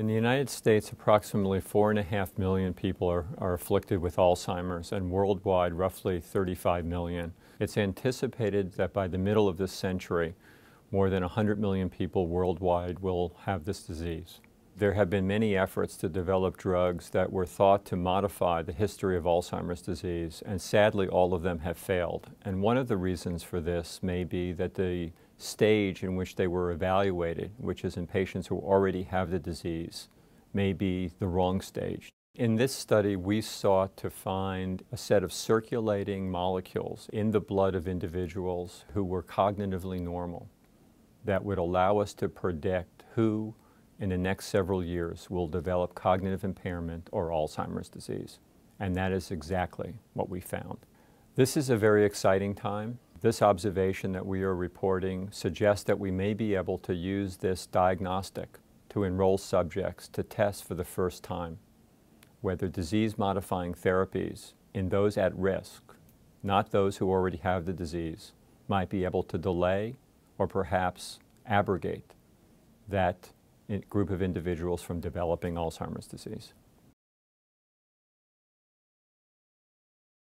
In the United States, approximately 4.5 million people are, are afflicted with Alzheimer's, and worldwide, roughly 35 million. It's anticipated that by the middle of this century, more than 100 million people worldwide will have this disease. There have been many efforts to develop drugs that were thought to modify the history of Alzheimer's disease, and sadly, all of them have failed. And one of the reasons for this may be that the stage in which they were evaluated, which is in patients who already have the disease, may be the wrong stage. In this study, we sought to find a set of circulating molecules in the blood of individuals who were cognitively normal that would allow us to predict who in the next several years will develop cognitive impairment or Alzheimer's disease. And that is exactly what we found. This is a very exciting time. This observation that we are reporting suggests that we may be able to use this diagnostic to enroll subjects to test for the first time whether disease-modifying therapies in those at risk, not those who already have the disease, might be able to delay or perhaps abrogate that group of individuals from developing Alzheimer's disease.